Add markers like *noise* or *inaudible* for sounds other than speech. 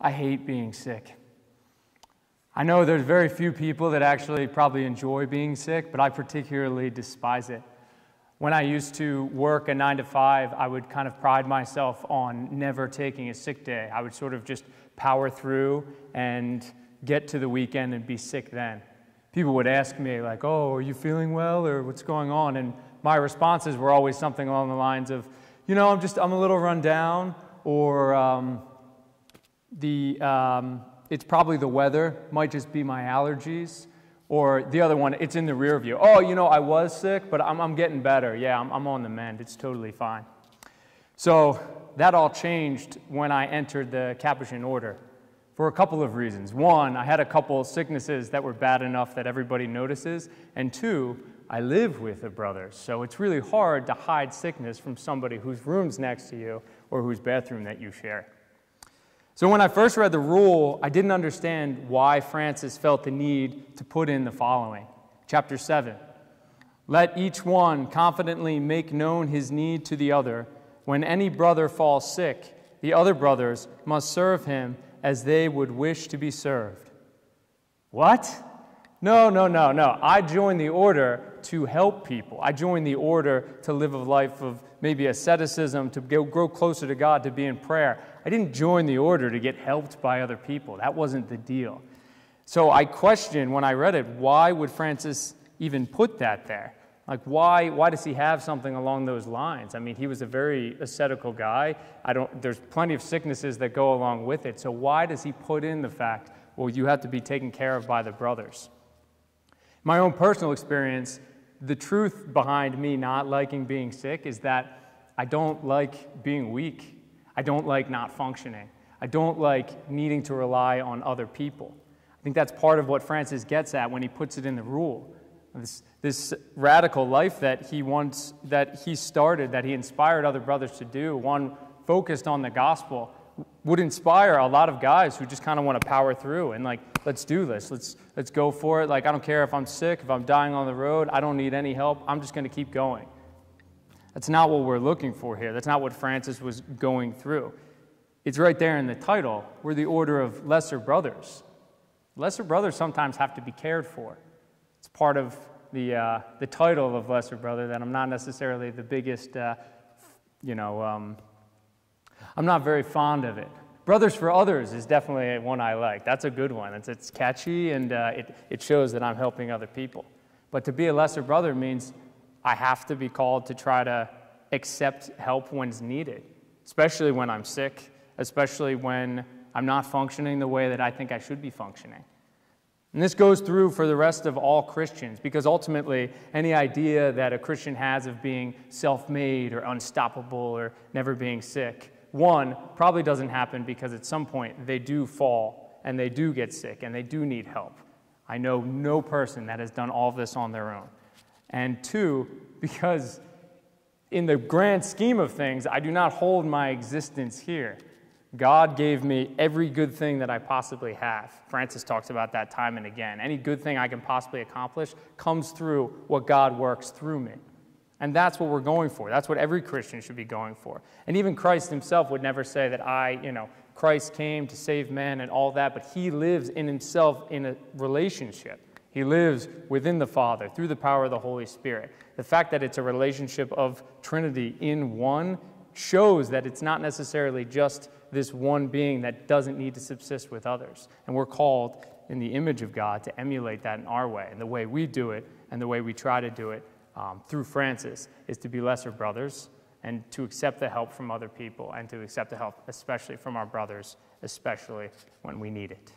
I hate being sick. I know there's very few people that actually probably enjoy being sick, but I particularly despise it. When I used to work a nine to five, I would kind of pride myself on never taking a sick day. I would sort of just power through and get to the weekend and be sick then. People would ask me, like, oh, are you feeling well or what's going on? And my responses were always something along the lines of, you know, I'm just, I'm a little run down, or um, the, um, it's probably the weather, might just be my allergies. Or the other one, it's in the rear view. Oh, you know, I was sick, but I'm, I'm getting better. Yeah, I'm, I'm on the mend. It's totally fine. So that all changed when I entered the Capuchin order for a couple of reasons. One, I had a couple of sicknesses that were bad enough that everybody notices. And two, I live with a brother. So it's really hard to hide sickness from somebody whose room's next to you or whose bathroom that you share. So when I first read the rule, I didn't understand why Francis felt the need to put in the following. Chapter 7 Let each one confidently make known his need to the other. When any brother falls sick, the other brothers must serve him as they would wish to be served. What? No, no, no, no. I joined the order to help people. I joined the order to live a life of maybe asceticism, to grow closer to God, to be in prayer. I didn't join the order to get helped by other people. That wasn't the deal. So I questioned when I read it why would Francis even put that there? Like, why, why does he have something along those lines? I mean, he was a very ascetical guy. I don't, there's plenty of sicknesses that go along with it. So, why does he put in the fact, well, you have to be taken care of by the brothers? My own personal experience, the truth behind me not liking being sick is that I don't like being weak. I don't like not functioning. I don't like needing to rely on other people. I think that's part of what Francis gets at when he puts it in the rule. This, this radical life that he wants, that he started, that he inspired other brothers to do, one focused on the gospel, would inspire a lot of guys who just kind of want to power through and like, let's do this. Let's let's go for it. Like, I don't care if I'm sick, if I'm dying on the road, I don't need any help. I'm just going to keep going. That's not what we're looking for here. That's not what Francis was going through. It's right there in the title. We're the order of lesser brothers. Lesser brothers sometimes have to be cared for. It's part of the, uh, the title of lesser brother that I'm not necessarily the biggest, uh, you know, um, I'm not very fond of it. Brothers for Others is definitely one I like. That's a good one. It's, it's catchy and uh, it, it shows that I'm helping other people. But to be a lesser brother means I have to be called to try to accept help when it's needed, especially when I'm sick, especially when I'm not functioning the way that I think I should be functioning. And this goes through for the rest of all Christians because ultimately, any idea that a Christian has of being self made or unstoppable or never being sick, one, probably doesn't happen because at some point they do fall and they do get sick and they do need help. I know no person that has done all of this on their own and two, *laughs* because in the grand scheme of things, I do not hold my existence here. God gave me every good thing that I possibly have. Francis talks about that time and again. Any good thing I can possibly accomplish comes through what God works through me. And that's what we're going for. That's what every Christian should be going for. And even Christ himself would never say that I, you know, Christ came to save man and all that, but he lives in himself in a relationship. He lives within the Father through the power of the Holy Spirit. The fact that it's a relationship of Trinity in one shows that it's not necessarily just this one being that doesn't need to subsist with others. And we're called in the image of God to emulate that in our way. And the way we do it and the way we try to do it um, through Francis is to be lesser brothers and to accept the help from other people and to accept the help, especially from our brothers, especially when we need it.